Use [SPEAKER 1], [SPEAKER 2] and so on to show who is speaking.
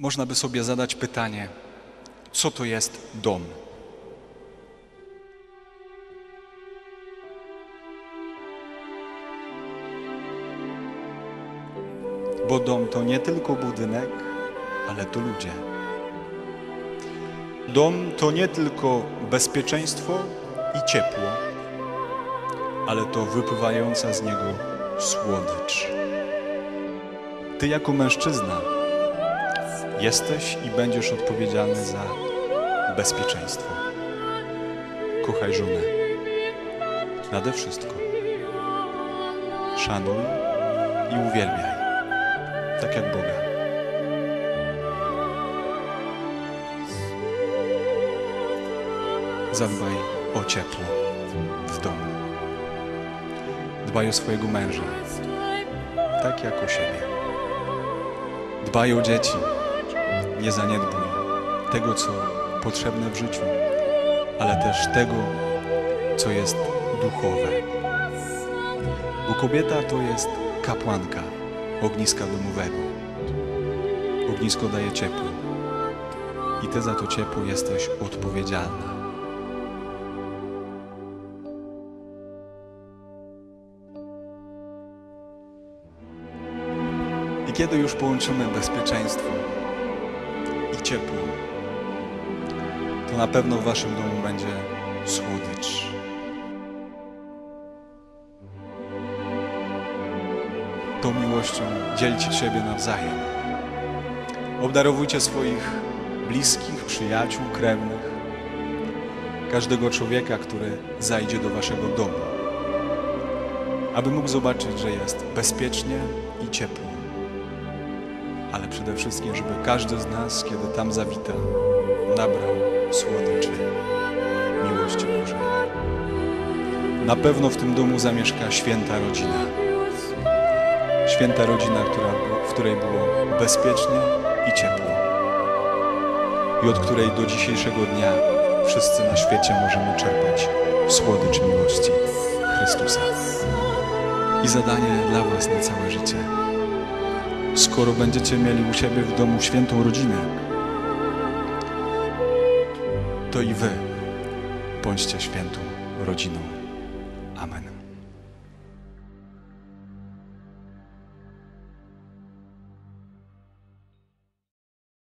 [SPEAKER 1] Można by sobie zadać pytanie, co to jest dom? Bo dom to nie tylko budynek, ale to ludzie. Dom to nie tylko bezpieczeństwo i ciepło, ale to wypływająca z niego słodycz. Ty jako mężczyzna jesteś i będziesz odpowiedzialny za bezpieczeństwo. Kochaj żonę. Nade wszystko. Szanuj i uwielbiaj. Tak jak Boga. Zadbaj o ciepło w domu. Dbaj o swojego męża, tak jak o siebie. Dbaj o dzieci. Nie zaniedbuj tego, co potrzebne w życiu, ale też tego, co jest duchowe. Bo kobieta to jest kapłanka ogniska domowego. Ognisko daje ciepło i ty za to ciepło jesteś odpowiedzialna. I kiedy już połączymy bezpieczeństwo i ciepło, to na pewno w waszym domu będzie słodycz. Tą miłością dzielcie siebie nawzajem. Obdarowujcie swoich bliskich, przyjaciół, krewnych, każdego człowieka, który zajdzie do waszego domu, aby mógł zobaczyć, że jest bezpiecznie i ciepło ale przede wszystkim, żeby każdy z nas, kiedy tam zawita, nabrał słodyczy miłości Bożej. Na pewno w tym domu zamieszka święta rodzina. Święta rodzina, która, w której było bezpiecznie i ciepło. I od której do dzisiejszego dnia wszyscy na świecie możemy czerpać słodycz miłości Chrystusa. I zadanie dla Was na całe życie skoro będziecie mieli u siebie w domu świętą rodzinę, to i wy bądźcie świętą rodziną. Amen.